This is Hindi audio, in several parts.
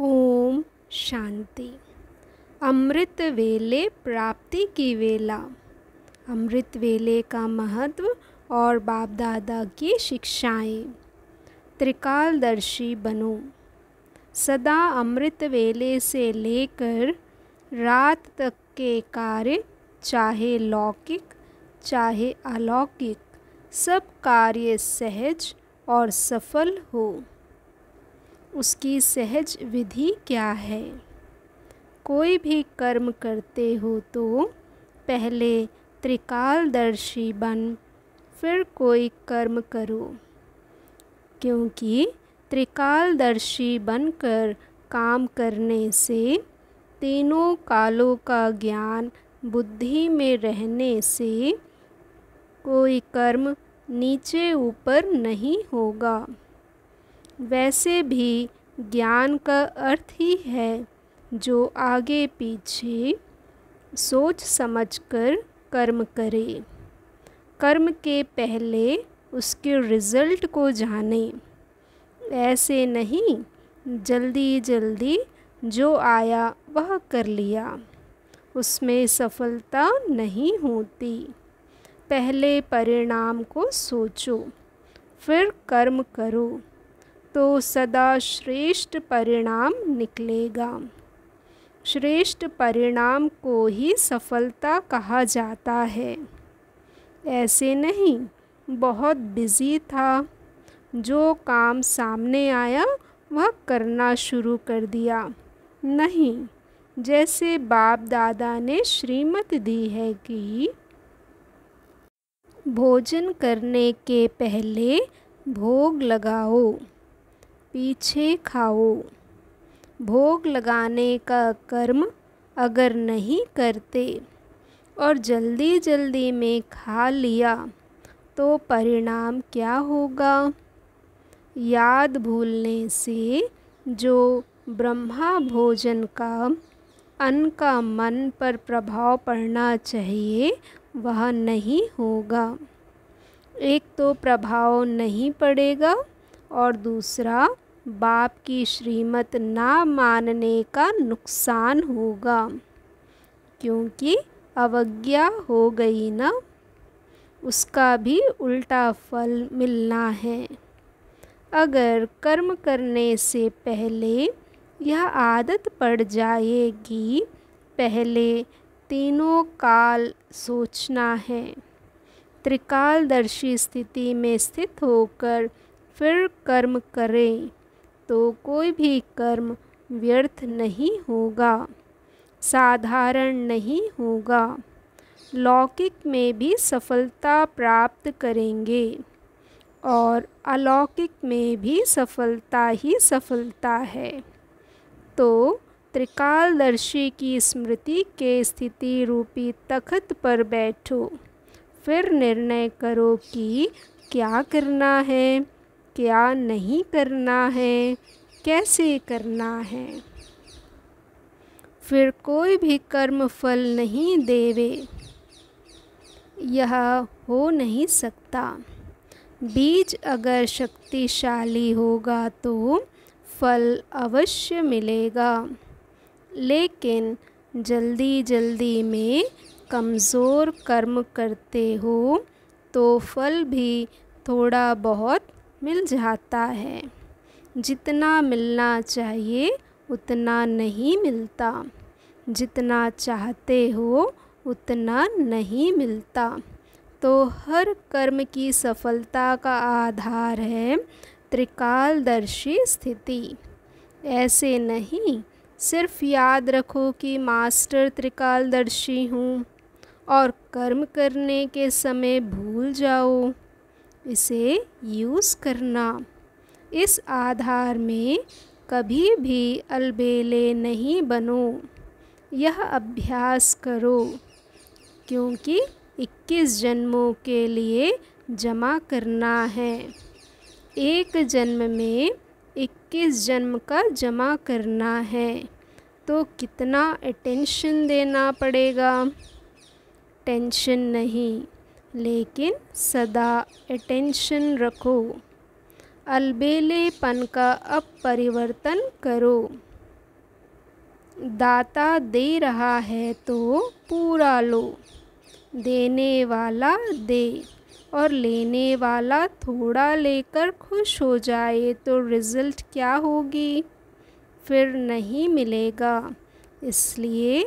ओम शांति। अमृत वेले प्राप्ति की वेला। अमृत वेले का महत्व और बाप दादा की शिक्षाएँ। त्रिकालदर्शी बनो। सदा अमृत वेले से लेकर रात तक के कार्य, चाहे लौकिक, चाहे अलौकिक, सब कार्य सहज और सफल हो। उसकी सहज विधि क्या है? कोई भी कर्म करते हो तो पहले त्रिकालदर्शी बन, फिर कोई कर्म करो। क्योंकि त्रिकालदर्शी बनकर काम करने से तीनों कालों का ज्ञान बुद्धि में रहने से कोई कर्म नीचे ऊपर नहीं होगा। वैसे भी ज्ञान का अर्थ ही है जो आगे पीछे सोच समझकर कर्म करे। कर्म के पहले उसके रिज़ल्ट को जाने। ऐसे नहीं, जल्दी जल्दी जो आया वह कर लिया। उसमें सफलता नहीं होती। पहले परिणाम को सोचो, फिर कर्म करो। तो सदा श्रेष्ठ परिणाम निकलेगा। श्रेष्ठ परिणाम को ही सफलता कहा जाता है। ऐसे नहीं, बहुत बिज़ी था। जो काम सामने आया, वह करना शुरू कर दिया। नहीं, जैसे बाप दादा ने श्रीमत दी है कि भोजन करने के पहले भोग लगाओ। पीछे खाओ। भोग लगाने का कर्म अगर नहीं करते और जल्दी जल्दी में खा लिया तो परिणाम क्या होगा? याद भूलने से जो ब्रह्मा भोजन का, अन्न का मन पर प्रभाव पड़ना चाहिए, वह नहीं होगा। एक तो प्रभाव नहीं पड़ेगा और दूसरा बाप की श्रीमत ना मानने का नुकसान होगा। क्योंकि अवज्ञा हो गई ना, उसका भी उल्टा फल मिलना है। अगर कर्म करने से पहले यह आदत पड़ जाएगी, पहले तीनों काल सोचना है। त्रिकालदर्शी स्थिति में स्थित होकर फिर कर्म करें। तो कोई भी कर्म व्यर्थ नहीं होगा, साधारण नहीं होगा। लौकिक में भी सफलता प्राप्त करेंगे और अलौकिक में भी सफलता ही सफलता है। तो त्रिकालदर्शी की स्मृति के स्थिति रूपी तखत पर बैठो। फिर निर्णय करो कि क्या करना है। क्या नहीं करना है? कैसे करना है? फिर कोई भी कर्म फल नहीं देवे। यह हो नहीं सकता। बीज अगर शक्तिशाली होगा तो फल अवश्य मिलेगा। लेकिन जल्दी जल्दी में कमज़ोर कर्म करते हो तो फल भी थोड़ा बहुत मिल जाता है। जितना मिलना चाहिए, उतना नहीं मिलता। जितना चाहते हो, उतना नहीं मिलता। तो हर कर्म की सफलता का आधार है त्रिकालदर्शी स्थिति। ऐसे नहीं, सिर्फ़ याद रखो कि मास्टर त्रिकालदर्शी हूँ और कर्म करने के समय भूल जाओ। इसे यूज़ करना। इस आधार में कभी भी अलबेले नहीं बनो। यह अभ्यास करो, क्योंकि 21 जन्मों के लिए जमा करना है। एक जन्म में इक्कीस जन्म का जमा करना है तो कितना अटेंशन देना पड़ेगा? टेंशन नहीं। लेकिन सदा अटेंशन रखो। अलबेलेपन का अब परिवर्तन करो। दाता दे रहा है तो पूरा लो। देने वाला दे और लेने वाला थोड़ा लेकर खुश हो जाए तो रिज़ल्ट क्या होगी? फिर नहीं मिलेगा, इसलिए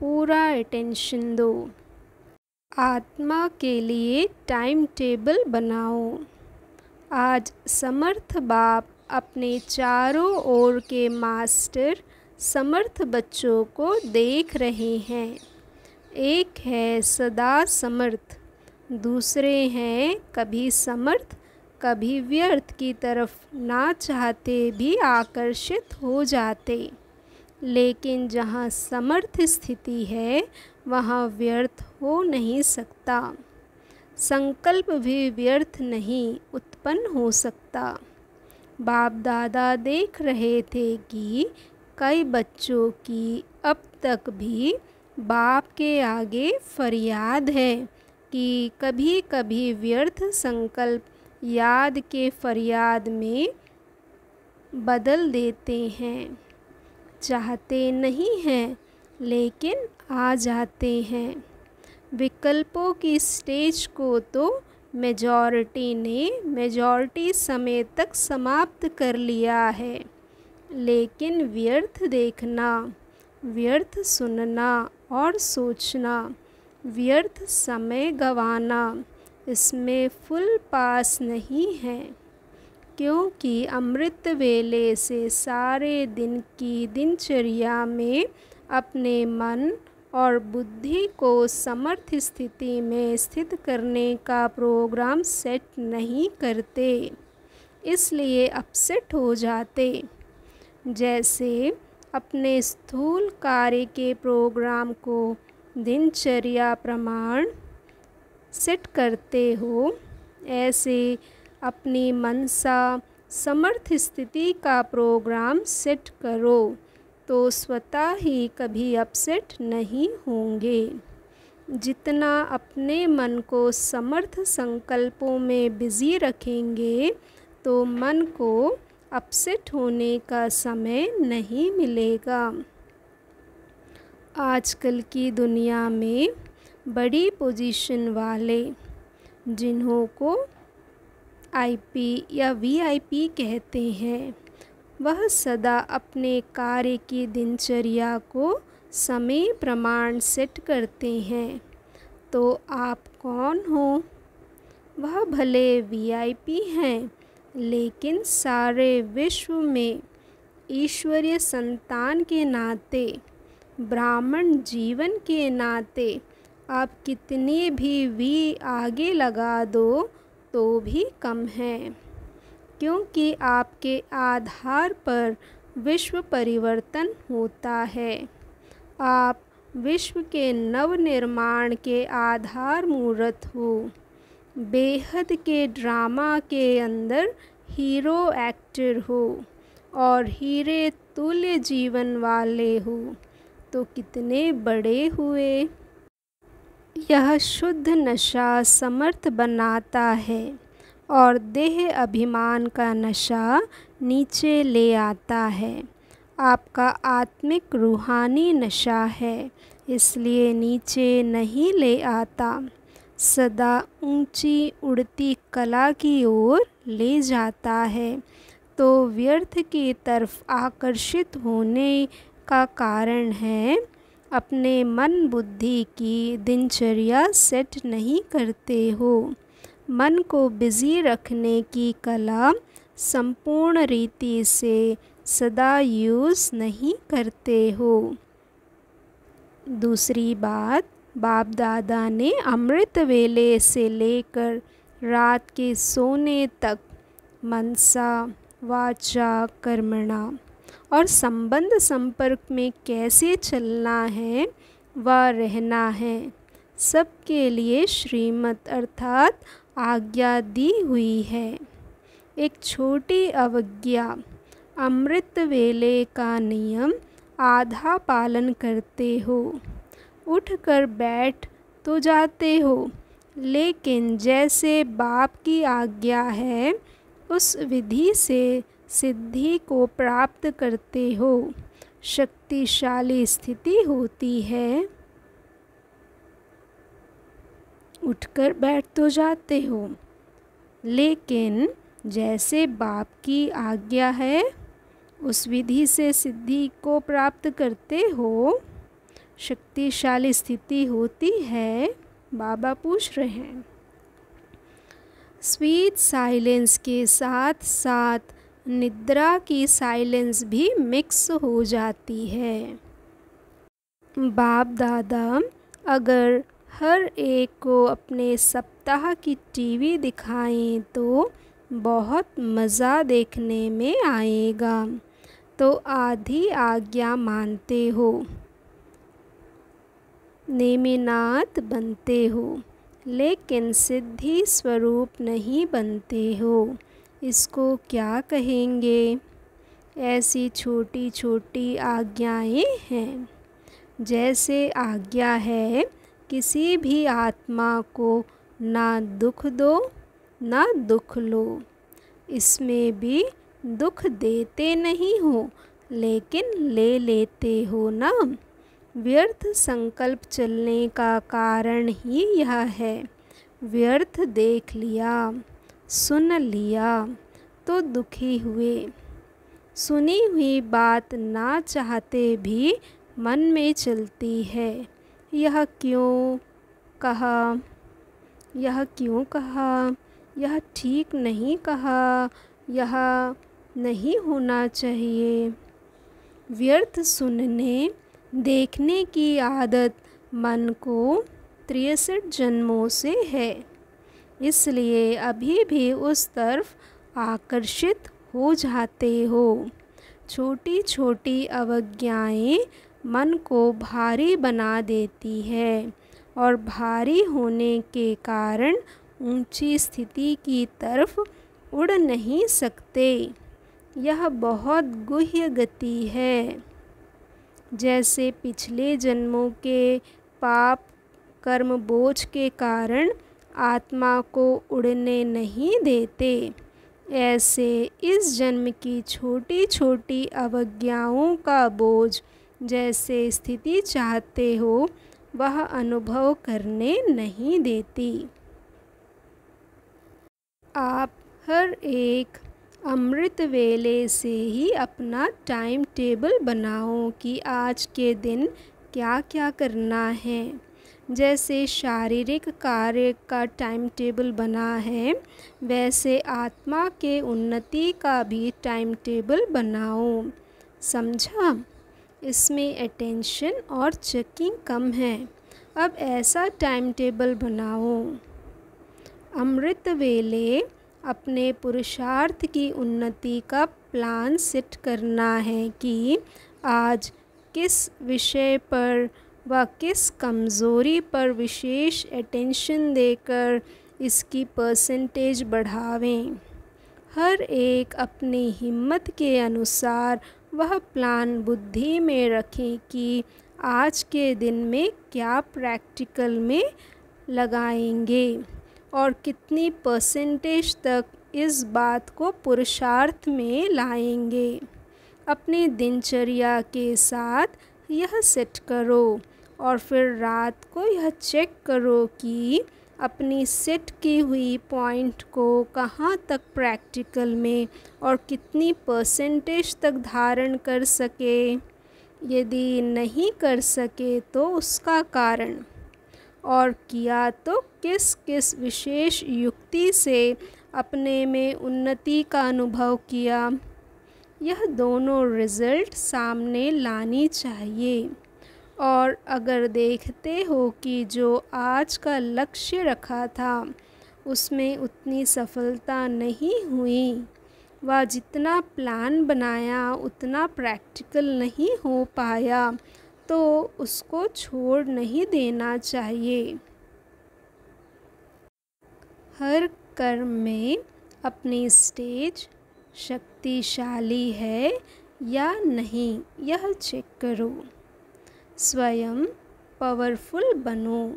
पूरा अटेंशन दो। आत्मा के लिए टाइम टेबल बनाओ। आज समर्थ बाप अपने चारों ओर के मास्टर समर्थ बच्चों को देख रहे हैं। एक है सदा समर्थ, दूसरे हैं कभी समर्थ, कभी व्यर्थ की तरफ़ ना चाहते भी आकर्षित हो जाते। लेकिन जहाँ समर्थ स्थिति है वहाँ व्यर्थ हो नहीं सकता। संकल्प भी व्यर्थ नहीं, उत्पन्न हो सकता। बाप दादा देख रहे थे कि कई बच्चों की अब तक भी बाप के आगे फरियाद है कि कभी कभी व्यर्थ संकल्प याद के फरियाद में बदल देते हैं। चाहते नहीं हैं लेकिन आ जाते हैं। विकल्पों की स्टेज को तो मेजॉरिटी ने मेजॉरिटी समय तक समाप्त कर लिया है। लेकिन व्यर्थ देखना, व्यर्थ सुनना और सोचना, व्यर्थ समय गंवाना, इसमें फुल पास नहीं है। क्योंकि अमृत वेले से सारे दिन की दिनचर्या में अपने मन और बुद्धि को समर्थ स्थिति में स्थित करने का प्रोग्राम सेट नहीं करते, इसलिए अपसेट हो जाते। जैसे अपने स्थूल कार्य के प्रोग्राम को दिनचर्या प्रमाण सेट करते हो, ऐसे अपनी मनसा समर्थ स्थिति का प्रोग्राम सेट करो। तो स्वतः ही कभी अपसेट नहीं होंगे। जितना अपने मन को समर्थ संकल्पों में बिज़ी रखेंगे तो मन को अपसेट होने का समय नहीं मिलेगा। आजकल की दुनिया में बड़ी पोजीशन वाले, जिन्हों को आईपी या वीआईपी कहते हैं वह सदा अपने कार्य की दिनचर्या को समय प्रमाण सेट करते हैं। तो आप कौन हो? वह भले वीआईपी हैं, लेकिन सारे विश्व में ईश्वरीय संतान के नाते, ब्राह्मण जीवन के नाते आप कितने भी वी आगे लगा दो तो भी कम है। क्योंकि आपके आधार पर विश्व परिवर्तन होता है। आप विश्व के नव निर्माण के आधार मूर्त हो। बेहद के ड्रामा के अंदर हीरो एक्टर हो और हीरे तुल्य जीवन वाले हो। तो कितने बड़े हुए। यह शुद्ध नशा समर्थ बनाता है। और देह अभिमान का नशा नीचे ले आता है। आपका आत्मिक रूहानी नशा है, इसलिए नीचे नहीं ले आता। सदा ऊँची उड़ती कला की ओर ले जाता है तो व्यर्थ की तरफ़ आकर्षित होने का कारण है, अपने मन बुद्धि की दिनचर्या सेट नहीं करते हो। मन को बिज़ी रखने की कला संपूर्ण रीति से सदा यूज़ नहीं करते हो। दूसरी बात बाप दादा ने अमृत वेले से लेकर रात के सोने तक मनसा, वाचा, कर्मणा और संबंध संपर्क में कैसे चलना है व रहना है। सबके लिए श्रीमत अर्थात आज्ञा दी हुई है। एक छोटी अवज्ञा, अमृत वेले का नियम, आधा पालन करते हो। उठकर बैठ तो जाते हो, लेकिन जैसे बाप की आज्ञा है, उस विधि से सिद्धि को प्राप्त करते हो। शक्तिशाली स्थिति होती है। उठकर बैठ तो जाते हो। लेकिन जैसे बाप की आज्ञा है, उस विधि से सिद्धि को प्राप्त करते हो, शक्तिशाली स्थिति होती है, बाबा पूछ रहे हैं। स्वीट साइलेंस के साथ साथ निद्रा की साइलेंस भी मिक्स हो जाती है। बाप दादा, अगर हर एक को अपने सप्ताह की टीवी दिखाएँ तो बहुत मज़ा देखने में आएगा। तो आधी आज्ञा मानते हो। नेमिनाथ बनते हो, लेकिन सिद्धि स्वरूप नहीं बनते हो। इसको क्या कहेंगे? ऐसी छोटी छोटी आज्ञाएँ हैं। जैसे आज्ञा है किसी भी आत्मा को ना दुख दो, ना दुख लो। इसमें भी दुख देते नहीं हो, लेकिन ले लेते हो ना। व्यर्थ संकल्प चलने का कारण ही यह है। व्यर्थ देख लिया, सुन लिया तो दुखी हुए। सुनी हुई बात ना चाहते भी मन में चलती है। यह क्यों कहा? यह क्यों कहा? यह ठीक नहीं कहा। यह नहीं होना चाहिए। व्यर्थ सुनने, देखने की आदत मन को तिरसठ जन्मों से है। इसलिए अभी भी उस तरफ़ आकर्षित हो जाते हो। छोटी छोटी अवज्ञाएँ मन को भारी बना देती है और भारी होने के कारण ऊँची स्थिति की तरफ़ उड़ नहीं सकते। यह बहुत गुह्य गति है। जैसे पिछले जन्मों के पाप कर्म बोझ के कारण आत्मा को उड़ने नहीं देते, ऐसे इस जन्म की छोटी छोटी अवज्ञाओं का बोझ जैसे स्थिति चाहते हो, वह अनुभव करने नहीं देती। आप हर एक अमृत वेले से ही अपना टाइम टेबल बनाओ कि आज के दिन क्या क्या करना है। जैसे शारीरिक कार्य का टाइम टेबल बना है, वैसे आत्मा के उन्नति का भी टाइम टेबल बनाओ। समझा? इसमें अटेंशन और चेकिंग कम है। अब ऐसा टाइम टेबल बनाओ। अमृत वेले अपने पुरुषार्थ की उन्नति का प्लान सेट करना है कि आज किस विषय पर व किस कमज़ोरी पर विशेष अटेंशन देकर इसकी परसेंटेज बढ़ावें। हर एक अपनी हिम्मत के अनुसार वह प्लान बुद्धि में रखें कि आज के दिन में क्या प्रैक्टिकल में लगाएँगे और कितनी परसेंटेज तक इस बात को पुरुषार्थ में लाएँगे। अपनी दिनचर्या के साथ यह सेट करो और फिर रात को यह चेक करो कि अपनी सेट की हुई पॉइंट को कहाँ तक प्रैक्टिकल में और कितनी परसेंटेज तक धारण कर सके? यदि नहीं कर सके तो उसका कारण? और किया तो किस किस विशेष युक्ति से अपने में उन्नति का अनुभव किया? यह दोनों रिज़ल्ट सामने लानी चाहिए। और अगर देखते हो कि जो आज का लक्ष्य रखा था, उसमें उतनी सफलता नहीं हुई। व जितना प्लान बनाया, उतना प्रैक्टिकल नहीं हो पाया तो उसको छोड़ नहीं देना चाहिए। हर कर्म में अपनी स्टेज शक्तिशाली है या नहीं, यह चेक करो। स्वयं पावरफुल बनो।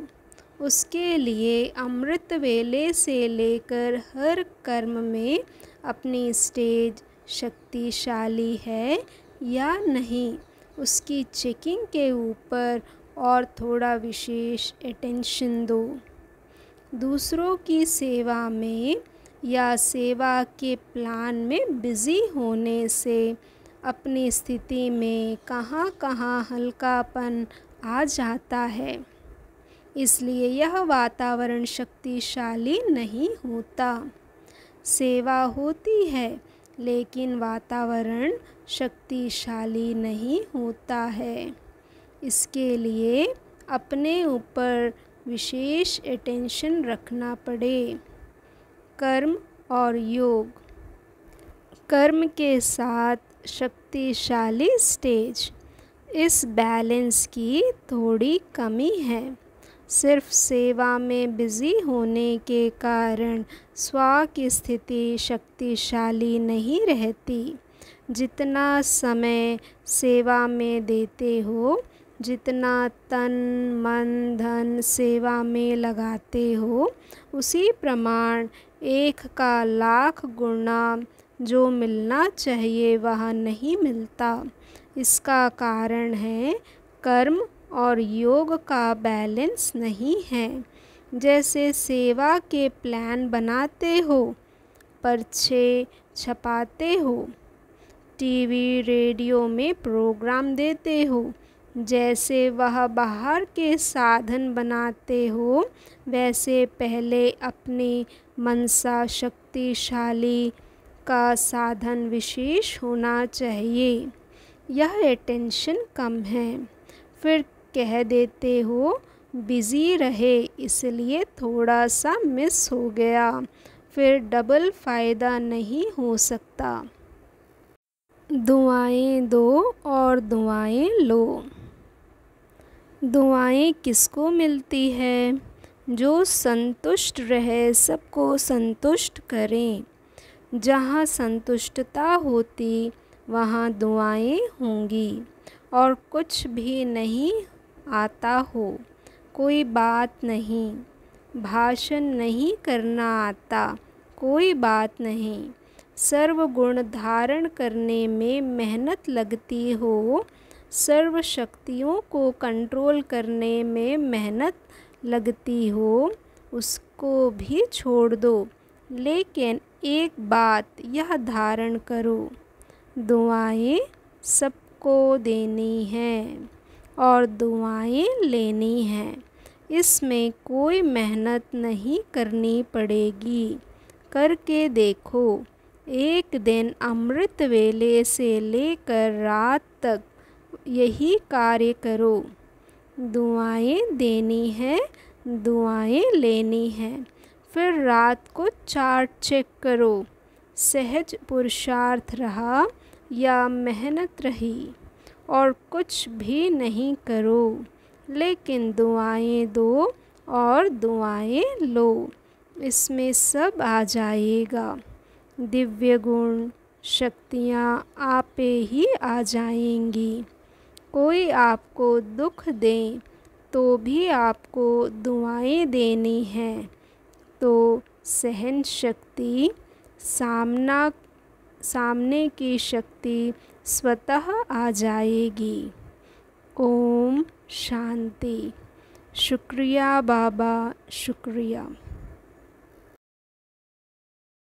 उसके लिए अमृत वेले से लेकर हर कर्म में अपनी स्टेज शक्तिशाली है या नहीं, उसकी चेकिंग के ऊपर और थोड़ा विशेष अटेंशन दो। दूसरों की सेवा में या सेवा के प्लान में बिज़ी होने से अपनी स्थिति में कहाँ कहाँ हल्कापन आ जाता है। इसलिए यह वातावरण शक्तिशाली नहीं होता। सेवा होती है, लेकिन वातावरण शक्तिशाली नहीं होता है। इसके लिए अपने ऊपर विशेष अटेंशन रखना पड़े। कर्म और योग। कर्म के साथ शक्तिशाली स्टेज। इस बैलेंस की थोड़ी कमी है। सिर्फ़ सेवा में बिज़ी होने के कारण स्व की स्थिति शक्तिशाली नहीं रहती। जितना समय सेवा में देते हो, जितना तन, मन, धन सेवा में लगाते हो, उसी प्रमाण एक का लाख गुना जो मिलना चाहिए वह नहीं मिलता। इसका कारण है कर्म और योग का बैलेंस नहीं है। जैसे सेवा के प्लान बनाते हो, पर्चे छपाते हो, टीवी, रेडियो में प्रोग्राम देते हो, जैसे वह बाहर के साधन बनाते हो, वैसे पहले अपनी मनसा शक्तिशाली का साधन विशेष होना चाहिए। यह अटेंशन कम है। फिर कह देते हो, बिज़ी रहे, इसलिए थोड़ा सा मिस हो गया। फिर डबल फ़ायदा नहीं हो सकता। दुआएँ दो और दुआएँ लो। दुआएँ किसको मिलती है? जो संतुष्ट रहे, सबको संतुष्ट करें। जहाँ संतुष्टता होती, वहाँ दुआएँ होंगी। और कुछ भी नहीं आता हो, कोई बात नहीं। भाषण नहीं करना आता, कोई बात नहीं। सर्व गुण धारण करने में मेहनत लगती हो, सर्व शक्तियों को कंट्रोल करने में मेहनत लगती हो, उसको भी छोड़ दो। लेकिन एक बात यह धारण करो, दुआएँ सबको देनी हैं और दुआएँ लेनी हैं। इसमें कोई मेहनत नहीं करनी पड़ेगी। करके देखो, एक दिन अमृत वेले से लेकर रात तक यही कार्य करो। दुआएँ देनी है, दुआएँ लेनी है। फिर रात को चार्ट चेक करो। सहज पुरुषार्थ रहा या मेहनत रही? और कुछ भी नहीं करो, लेकिन दुआएँ दो और दुआएँ लो। इसमें सब आ जाएगा। दिव्य गुण शक्तियाँ आपे ही आ जाएँगी। कोई आपको दुख दे तो भी आपको दुआएँ देनी हैं। तो सहन शक्ति सामना, सामने की शक्ति स्वतः आ जाएगी। ओम शांति। शुक्रिया बाबा, शुक्रिया।